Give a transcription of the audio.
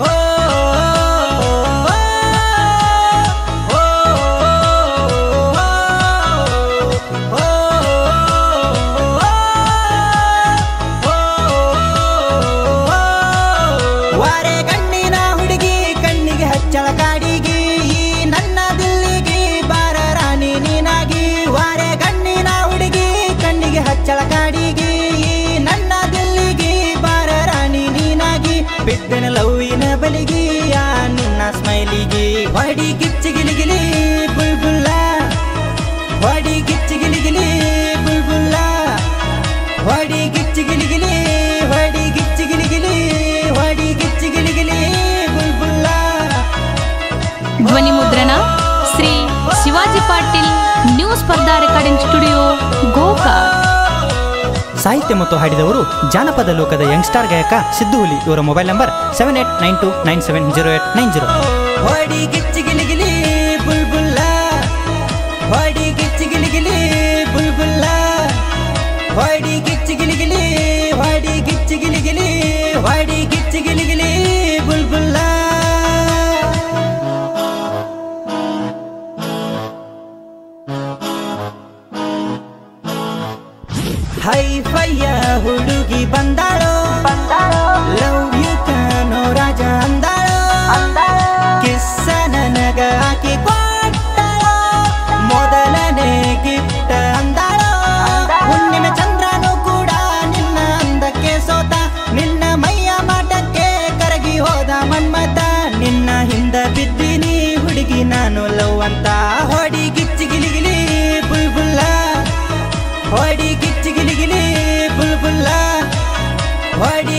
ಓ, ಓ, ಓ, ವಾರೆ ಕಣ್ಣಿನ ಹುಡುಗಿ ಕಣ್ಣಿಗೆ ಹಚ್ಚಳ ಕಾಡಿಗಿ ಬಿದ್ದನ ಬಲಿಗೆ, ಆ ನಿನ್ನ ಸ್ಮೈಲಿಗೆ. ಹೊಡಿ ಗಿಚ್ಚಿ ಗಿಲಿಗಿಲಿ ಬುಲ್ಬುಲ್ಲ. ಹೊಡಿ ಗಿಚ್ಚಿ ಗಿಲಿಗಿಲಿ ಬುಲ್ಬುಲ್ಲ. ಹೊಡಿ ಗಿಚ್ಚಿ ಗಿಲಿಗಿಲಿ ಹೊಡಿ ಗಿಚ್ಚಿ ಗಿಲಿಗಿಲಿ ಹೊಡಿ ಗಿಚ್ಚಿ ಗಿಲಿಗಿಲಿ ಬುಲ್ಬುಲ್ಲ. ಧ್ವನಿ ಮುದ್ರಣ ಶ್ರೀ ಶಿವಾಜಿ ಪಾಟೀಲ್ ನ್ಯೂಸ್ ಸ್ಪರ್ಧಾ ರೆಕಾರ್ಡಿಂಗ್ ಸ್ಟುಡಿಯೋ ಗೋಕಾ ಸಾಹಿತ್ಯ ಮತ್ತು ಹಾಡಿದವರು ಜಾನಪದ ಲೋಕದ ಯಂಗ್ಸ್ಟಾರ್ ಗಾಯಕ ಸಿದ್ದು ಹುಲಿ ಇವರ mobile number seven eight nine two nine seven zero eight nine zero ಹೊಡಿ ಗಿಚ್ಚಿ ಗಿಲಿ ಗಿಲಿ ಹೊಡಿ ಗಿಚ್ಚಿ ಗಿಲಿ ಗಿಲಿ ಹೊಡಿ ಗಿಚ್ಚಿ ಗಿಲಿಗಿಲಿ ಹೈ ಹೈಫಯ್ಯ ಹುಡುಗಿ ಬಂದಾಳೋ? ಬಂದಾಳೋ? ಲವ್ ಯು ಕಾನೋ ರಾಜ ಅಂದಾಳೋ? ಕಿಸ್ಸ ನನಗ ಹಾಕಿ ಕೊಟ್ಟಳೋ? ಮೊದಲನೇ ಗಿಫ್ಟ ಅಂದಾಳೋ? ಹುಣ್ಣಿಮೆ ಚಂದ್ರನು ಕೂಡ ನಿನ್ನ ಅಂದಕ್ಕೆ ಸೋತ ನಿನ್ನ ಮೈಯ ಮಾಟಕ್ಕೆ ಕರಗಿ ಹೋದ ಮನ್ಮತ ನಿನ್ನ ಹಿಂದ ಬಿದ್ದಿನಿ ಹುಡುಗಿ ನಾನು ಲವ್ ಅಂತ la.